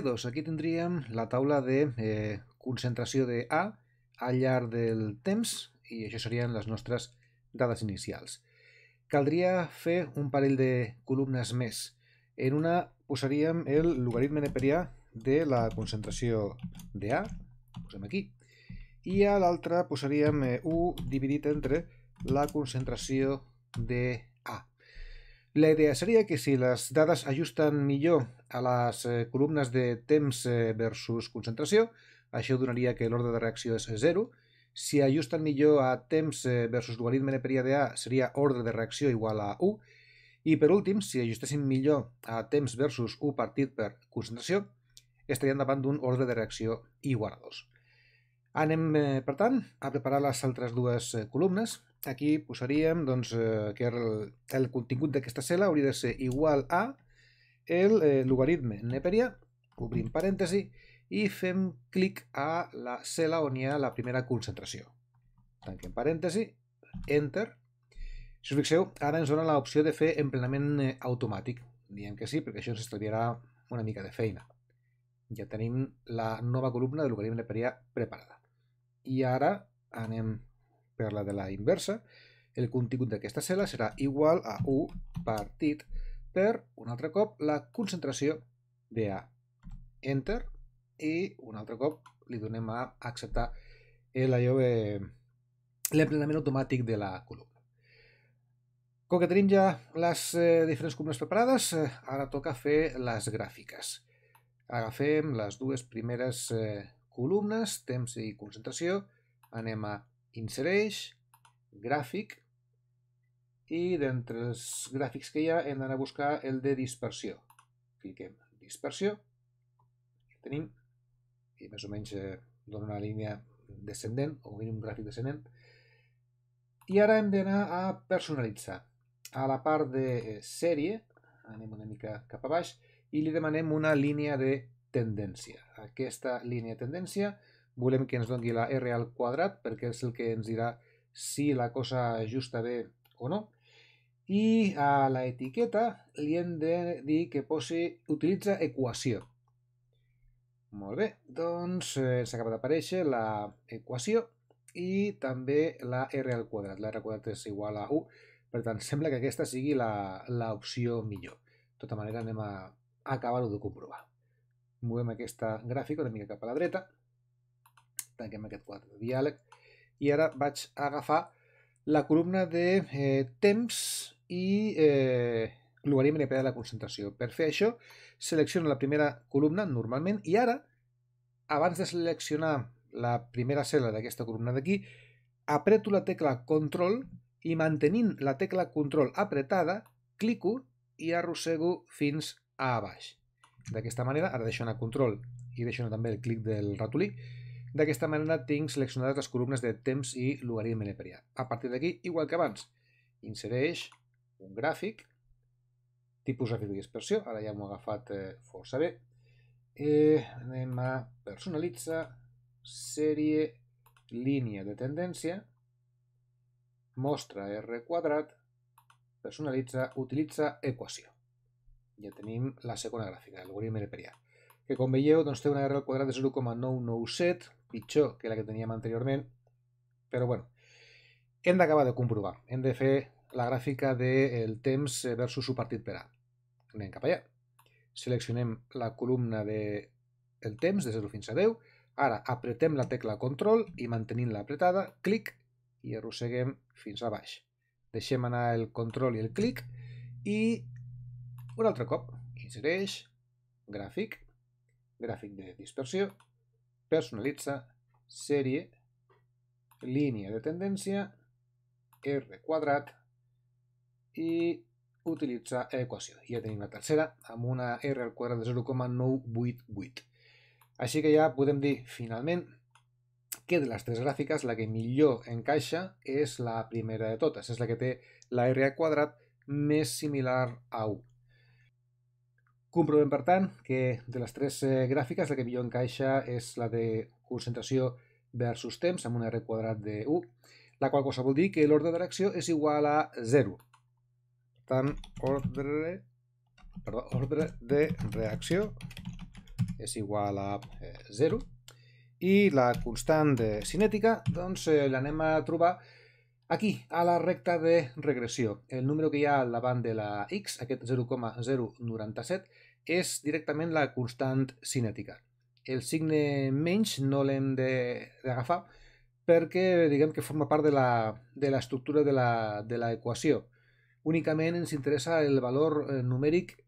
Doncs aquí tindríem la taula de eh, concentració de A al llarg del temps i això serien les nostres dades inicials. Caldria fer un parell de columnes més. En una posaríem el logaritme neperià de la concentració de A, posem aquí, i a l'altra posaríem 1 eh, dividit entre la concentració de. La idea seria que si les dades ajusten millor a les eh, columnes de temps eh, versus concentració, això donaria que l'ordre de reacció és 0. Si ajusten millor a temps eh, versus logaritme de A, seria ordre de reacció igual a 1. I per últim, si ajustéssim millor a temps versus 1 partit per concentració, estaríem davant d'un ordre de reacció igual a 2. Anem, per tant, a preparar les altres dues columnes. Aquí posaríem doncs, eh, que el, el contingut d'aquesta cel·la hauria de ser igual a el eh, logaritme neperià, obrim parèntesi, i fem clic a la cel·la on hi ha la primera concentració. Tanquem parèntesi, enter. Si us fixeu, ara ens dona l'opció de fer emplenament eh, automàtic. Diem que sí, perquè això ens estalviarà una mica de feina. Ja tenim la nova columna de logaritme neperià preparada. I ara anem per la de la inversa, el contingut d'aquesta cel·la serà igual a 1 partit per, un altre cop, la concentració de A. Enter, i un altre cop li donem a acceptar l'emplenament automàtic de la columna. Com que tenim ja les eh, diferents columnes preparades, eh, ara toca fer les gràfiques. Agafem les dues primeres eh, columnes, temps i concentració, anem a insereix, gràfic, i d'entre els gràfics que hi ha hem d'anar a buscar el de dispersió. Cliquem dispersió, tenim, i més o menys eh, dona una línia descendent, o un gràfic descendent, i ara hem d'anar a personalitzar. A la part de eh, sèrie, anem una mica cap a baix, i li demanem una línia de tendència. Aquesta línia tendència volem que ens doni la R al quadrat perquè és el que ens dirà si la cosa ajusta bé o no. I a la etiqueta li hem de dir que posi utilitza equació. Molt bé, doncs eh, s'acaba d'aparèixer la equació i també la R al quadrat. La R al quadrat és igual a 1, per tant sembla que aquesta sigui l'opció millor. De tota manera anem a acabar-ho de comprovar. Movem aquesta gràfica una mica cap a la dreta tanquem aquest quadre de diàleg, i ara vaig agafar la columna de eh, temps i eh, logaritme de la concentració. Per fer això, selecciono la primera columna normalment i ara, abans de seleccionar la primera cel·la d'aquesta columna d'aquí, apreto la tecla Control i mantenint la tecla Control apretada, clico i arrossego fins a baix. D'aquesta manera, ara deixo anar Control i deixo anar també el clic del ratolí, D'aquesta manera tinc seleccionades les columnes de temps i logaritme neperià. A partir d'aquí, igual que abans, insereix un gràfic, tipus gràfic dispersió, ara ja m'ho he agafat eh, força bé. Eh, anem a personalitzar, sèrie, línia de tendència, mostra R quadrat, personalitza, utilitza equació. Ja tenim la segona gràfica, el logaritme neperià que com veieu doncs, té una R al quadrat de 0,997, pitjor que la que teníem anteriorment, però bueno, hem d'acabar de comprovar. Hem de fer la gràfica del temps versus su partit per A. Anem cap allà. Seleccionem la columna de el temps de 0 fins a 10. Ara apretem la tecla control i mantenint-la apretada, clic i arrosseguem fins a baix. Deixem anar el control i el clic i un altre cop insereix gràfic gràfic de dispersió, personalitza, sèrie, línia de tendència, R quadrat i utilitza equació. Ja tenim la tercera amb una R al quadrat de 0,988. Així que ja podem dir finalment que de les tres gràfiques la que millor encaixa és la primera de totes, és la que té la R al quadrat més similar a 1. Comprovem, per tant, que de les tres eh, gràfiques la que millor encaixa és la de concentració versus temps amb un R quadrat de 1, la qual cosa vol dir que l'ordre de reacció és igual a 0. Per tant, ordre, perdó, ordre de reacció és igual a eh, 0 i la constant de cinètica doncs eh, l'anem a trobar aquí, a la recta de regressió. El número que hi ha al davant de la x, aquest 0,097, és directament la constant cinètica. El signe menys no l'hem d'agafar perquè diguem que forma part de l'estructura de l'equació. Únicament ens interessa el valor eh, numèric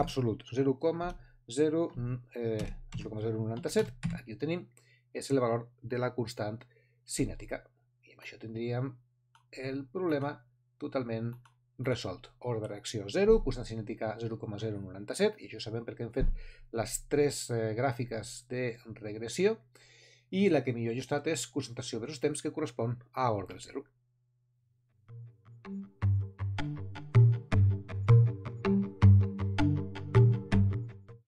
absolut, 0,097, eh, aquí ho tenim, és el valor de la constant cinètica. Això tindríem el problema totalment resolt. Ordre reacció 0, constant cinètica 0,097, i això sabem perquè hem fet les tres eh, gràfiques de regressió, i la que millor ajustat és concentració versus temps, que correspon a ordre 0.